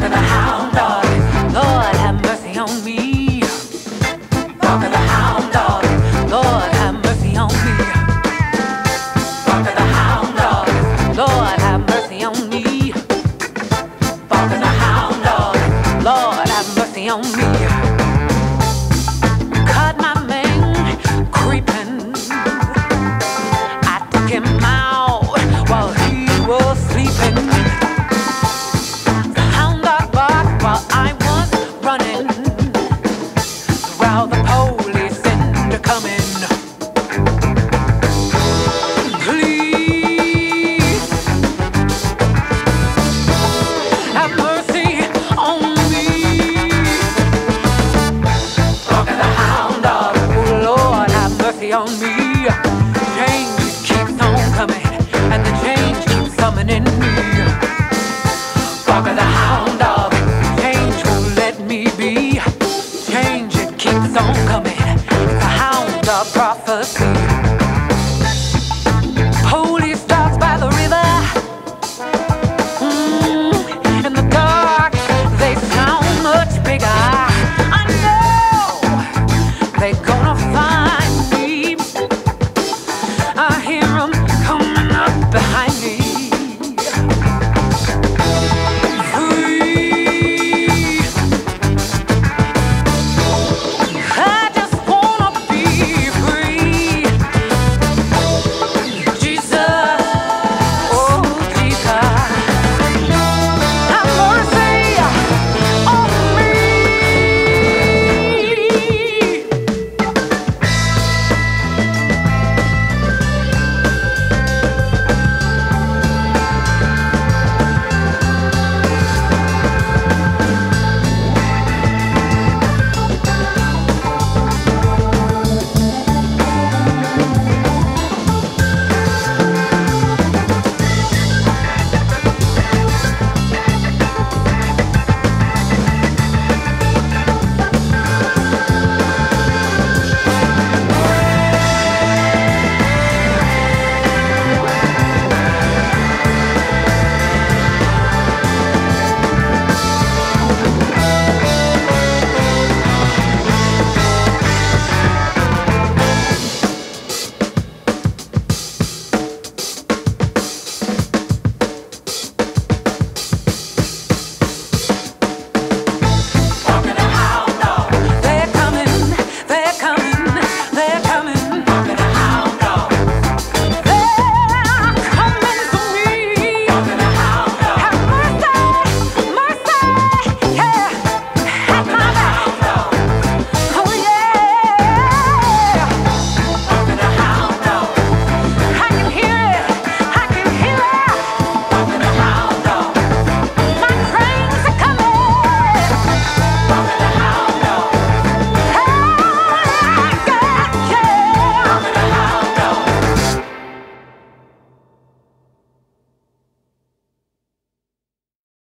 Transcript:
The hound dog. Lord have mercy on me. The hound dog. Lord have mercy on me. The hound dog. Lord have mercy on me. The hound dog. Lord have mercy on me. On me. Change keeps on coming, and the change keeps summoning me. Bark of the hound dog. Change won't let me be. Change it keeps on coming. It's a hound dog prophecy. they're coming.